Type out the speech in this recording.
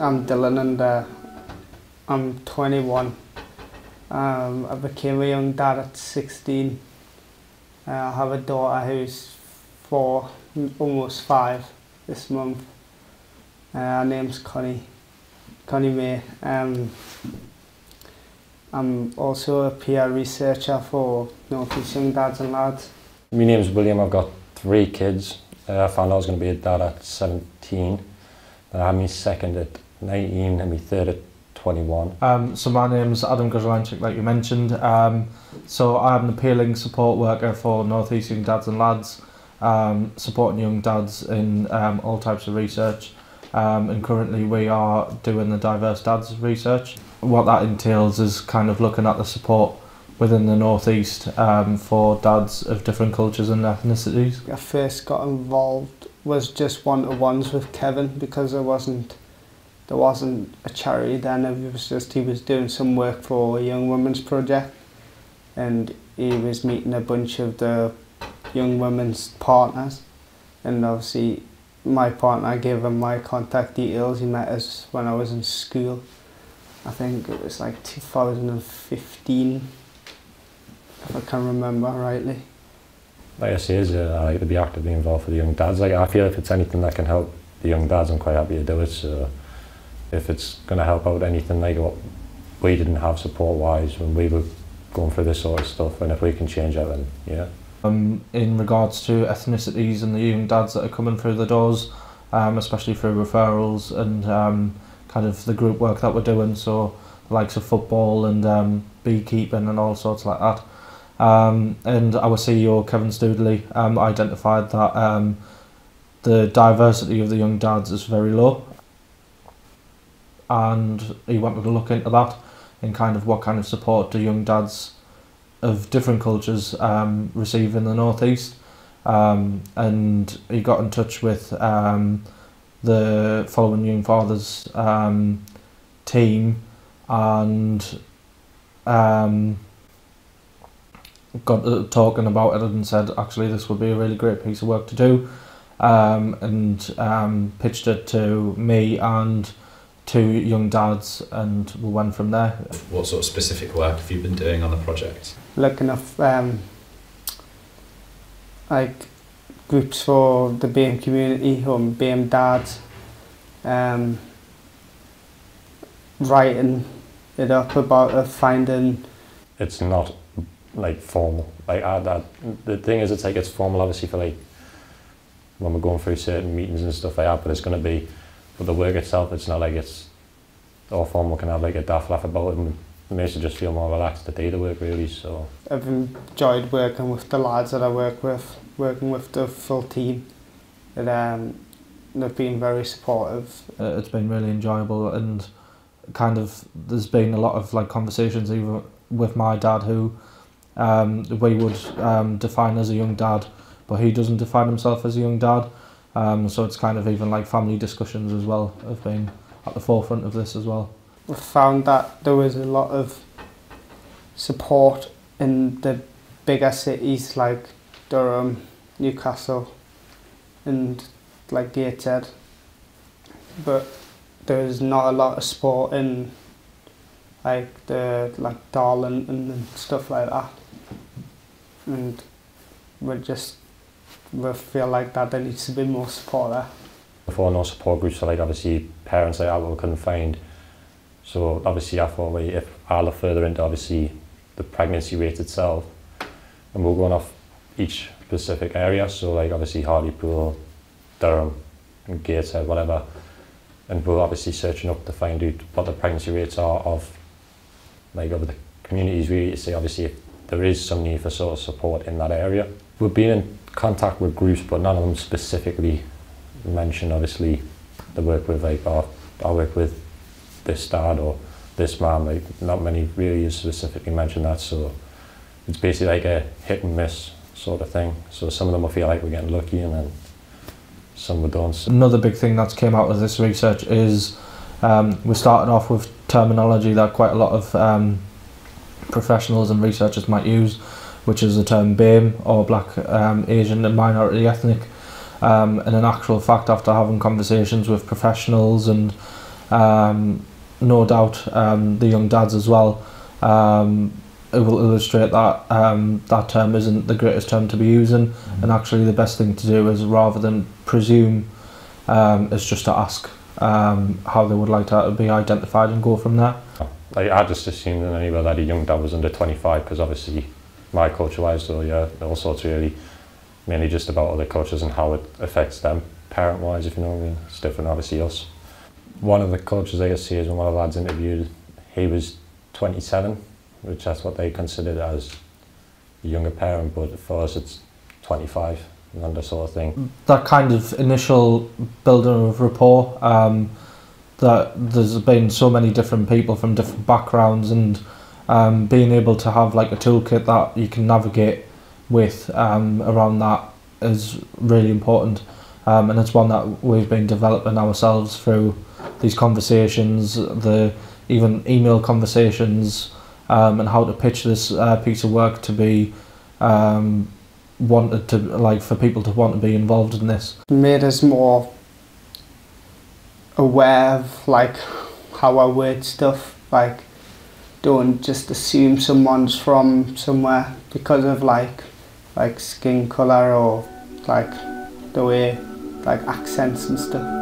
I'm Dylan and uh, I'm 21. Um, I became a young dad at 16. Uh, I have a daughter who's four, almost five this month. Uh, her name's Connie, Connie May. Um, I'm also a peer researcher for North East Young Dads and Lads. My name's William, I've got three kids. Uh, I found out I was going to be a dad at 17. I had my second at 19 and my third at 21. Um, so my name's Adam Gorzelanczyk, like you mentioned. Um, so I'm an appealing support worker for North East Young Dads and Lads, um, supporting young dads in um, all types of research. Um, and currently we are doing the diverse dads research. What that entails is kind of looking at the support within the northeast um, for dads of different cultures and ethnicities. I first got involved was just one-to-ones with Kevin because there wasn't there wasn't a charity then it was just he was doing some work for a young women's project and he was meeting a bunch of the young women's partners and obviously my partner gave him my contact details he met us when I was in school I think it was like 2015 if I can remember rightly Like I say, uh, I like to be actively involved with the young dads. Like I feel if it's anything that can help the young dads, I'm quite happy to do it. So if it's going to help out anything like what we didn't have support wise when we were going through this sort of stuff, and if we can change that, then yeah. Um, in regards to ethnicities and the young dads that are coming through the doors, um, especially through referrals and um, kind of the group work that we're doing, so the likes of football and um, beekeeping and all sorts like that. Um, and our CEO Kevin Stoodley um, identified that um, the diversity of the young dads is very low, and he wanted to look into that and kind of what kind of support do young dads of different cultures um, receive in the northeast. Um, and he got in touch with um, the following young fathers um, team and um, got talking about it and said actually this would be a really great piece of work to do um, and um, pitched it to me and two young dads and we went from there. What sort of specific work have you been doing on the project? looking at um, like groups for the BAME community or BAME dads um, writing it up about uh, finding It's not like formal. Like I, that, the thing is, it's like it's formal obviously for like when we're going through certain meetings and stuff like that. But it's going to be for the work itself. It's not like it's all formal. Can have like a daft laugh about it. And it makes you just feel more relaxed to do the work really. So I've enjoyed working with the lads that I work with, working with the full team. And um, they've been very supportive. Uh, it's been really enjoyable and kind of there's been a lot of like conversations even with my dad who um, we would um, define as a young dad but he doesn't define himself as a young dad um, so it's kind of even like family discussions as well have been at the forefront of this as well. We found that there was a lot of support in the bigger cities like Durham, Newcastle and like Gateshead but there's not a lot of sport in like the like Darlington and stuff like that and we're just we feel like that there needs to be more support there. before no support groups for like obviously parents like we couldn't find. So obviously I thought if I look further into obviously the pregnancy rate itself and we're going off each specific area so like obviously Hartlepool, Durham and Gateshead whatever and we're obviously searching up to find out what the pregnancy rates are of like over the communities really to see obviously there is some need for sort of support in that area. We've been in contact with groups but none of them specifically mention obviously the work with like or I work with this dad or this mom like not many really specifically mention that so it's basically like a hit and miss sort of thing. So some of them will feel like we're getting lucky and then some we don't. Another big thing that's came out of this research is um, we started off with terminology that quite a lot of um, professionals and researchers might use, which is the term BAME or Black, um, Asian and Minority Ethnic. Um, and in actual fact, after having conversations with professionals and um, no doubt um, the young dads as well um, it will illustrate that um, that term isn't the greatest term to be using. And actually the best thing to do is rather than presume um, is just to ask um, how they would like to be identified and go from there. Like, I just assumed in anyway that a young dad was under 25 because obviously my culture wise, so yeah, all sorts really mainly just about other cultures and how it affects them parent wise, if you know what I mean. It's different, obviously, us. One of the cultures I see is when one of the lads interviewed, he was 27, which that's what they considered as a younger parent, but for us it's 25 and that sort of thing. That kind of initial building of rapport, um, that there's been so many different people from different backgrounds and um, being able to have like a toolkit that you can navigate with um, around that is really important. Um, and it's one that we've been developing ourselves through these conversations, the even email conversations, um, and how to pitch this uh, piece of work to be um, wanted to like for people to want to be involved in this. Made us more aware of like how I word stuff. Like don't just assume someone's from somewhere because of like like skin colour or like the way like accents and stuff.